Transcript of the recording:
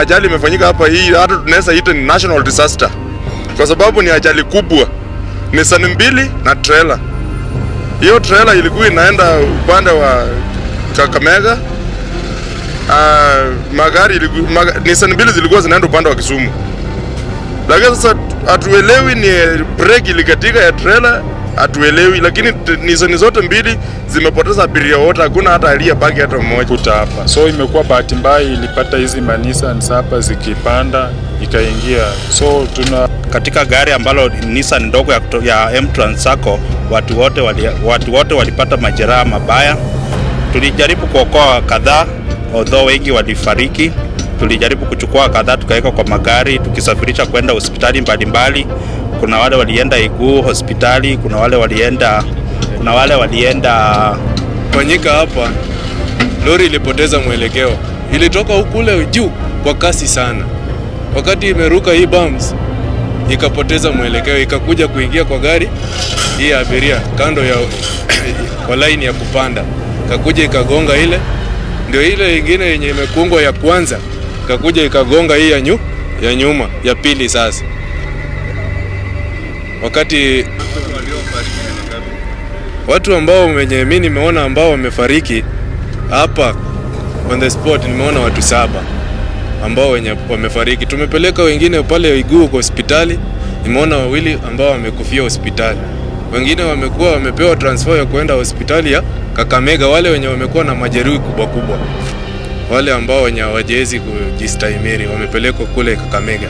ajali imefanyika hapa, hii hata tunaweza ita ni national disaster, kwa sababu ni ajali kubwa. Nissan mbili na trailer. Hiyo trailer ilikuwa inaenda upande wa Kakamega. Uh, magari iliku, maga, Nissan mbili zilikuwa zinaenda upande wa Kisumu, lakini sasa hatuelewi ni break ilikatika ya trailer, hatuelewi, lakini nizoni zote mbili zimepoteza abiria wote, hakuna hata aliyebaki hata mmoja. kuta hapa. So imekuwa bahati mbaya, ilipata hizi manisa hapa zikipanda ikaingia, so tuna katika gari ambalo Nissan ndogo ya, ya M-Trans Sacco, watu wote wali, watu wote walipata majeraha mabaya. Tulijaribu kuokoa kadhaa, although wengi walifariki. Tulijaribu kuchukua kadhaa tukaweka kwa magari tukisafirisha kwenda hospitali mbalimbali. Kuna wale walienda Iguu hospitali, kuna wale walienda kuna wale walienda fanyika hapa, lori ilipoteza mwelekeo, ilitoka ukule juu kwa kasi sana. Wakati imeruka hii bumps, ikapoteza mwelekeo, ikakuja kuingia kwa gari hii ya abiria kando ya kwa laini ya kupanda, kakuja ikagonga ile, ndio ile ingine yenye imekungwa ya kwanza, kakuja ikagonga hii ya, nyu, ya nyuma ya pili. Sasa wakati watu ambao wenye mi nimeona ambao wamefariki hapa on the spot, nimeona watu saba ambao wenye wamefariki. Tumepeleka wengine pale Iguu kwa hospitali, nimeona wawili ambao wamekufia hospitali. Wengine wamekuwa wamepewa transfer ya kuenda hospitali ya Kakamega, wale wenye wamekuwa na majeruhi kubwa kubwa, wale ambao wenye hawajawezi kujistahimili wamepelekwa kule Kakamega.